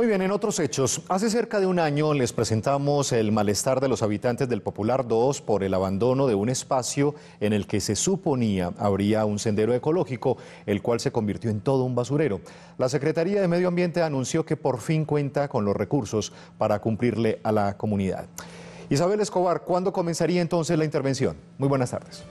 Muy bien, en otros hechos, hace cerca de un año les presentamos el malestar de los habitantes del Popular 2 por el abandono de un espacio en el que se suponía habría un sendero ecológico, el cual se convirtió en todo un basurero. La Secretaría de Medio Ambiente anunció que por fin cuenta con los recursos para cumplirle a la comunidad. Isabel Escobar, ¿cuándo comenzaría entonces la intervención? Muy buenas tardes.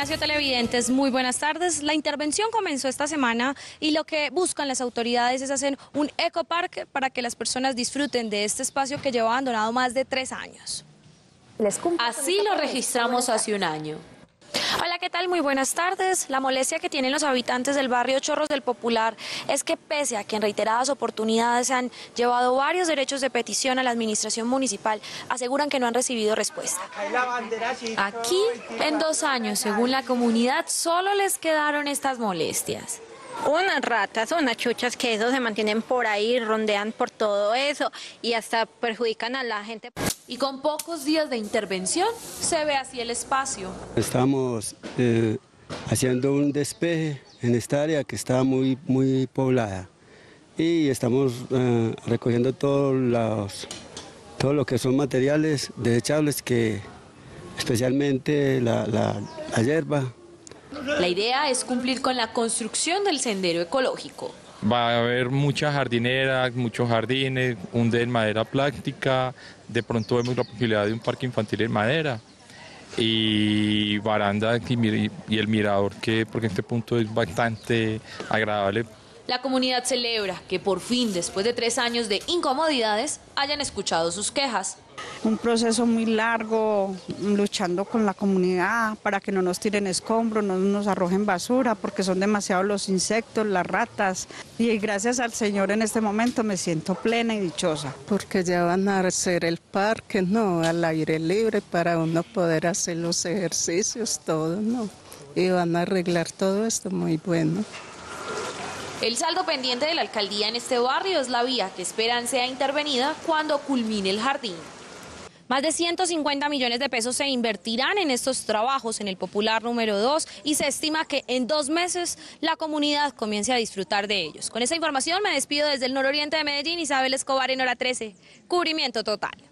Ignacio Televidentes, muy buenas tardes. La intervención comenzó esta semana y lo que buscan las autoridades es hacer un ecoparque para que las personas disfruten de este espacio que lleva abandonado más de tres años. Así lo registramos hace un año. ¿Qué tal? Muy buenas tardes. La molestia que tienen los habitantes del barrio Chorros del Popular es que pese a que en reiteradas oportunidades se han llevado varios derechos de petición a la administración municipal, aseguran que no han recibido respuesta. Aquí, en dos años, según la comunidad, solo les quedaron estas molestias unas ratas, unas chuchas que eso se mantienen por ahí, rondean por todo eso y hasta perjudican a la gente. Y con pocos días de intervención se ve así el espacio. Estamos eh, haciendo un despeje en esta área que está muy, muy poblada y estamos eh, recogiendo todos los, todo lo que son materiales desechables que especialmente la, la, la hierba la idea es cumplir con la construcción del sendero ecológico. Va a haber muchas jardineras, muchos jardines, un de madera plástica, de pronto vemos la posibilidad de un parque infantil en madera y baranda y el mirador que porque este punto es bastante agradable la comunidad celebra que por fin, después de tres años de incomodidades, hayan escuchado sus quejas. Un proceso muy largo, luchando con la comunidad para que no nos tiren escombros, no nos arrojen basura, porque son demasiados los insectos, las ratas. Y gracias al Señor en este momento me siento plena y dichosa. Porque ya van a hacer el parque, ¿no? Al aire libre para uno poder hacer los ejercicios, todo, ¿no? Y van a arreglar todo esto muy bueno. El saldo pendiente de la alcaldía en este barrio es la vía que esperan sea intervenida cuando culmine el jardín. Más de 150 millones de pesos se invertirán en estos trabajos en el Popular número 2 y se estima que en dos meses la comunidad comience a disfrutar de ellos. Con esa información me despido desde el nororiente de Medellín, Isabel Escobar en hora 13. Cubrimiento total.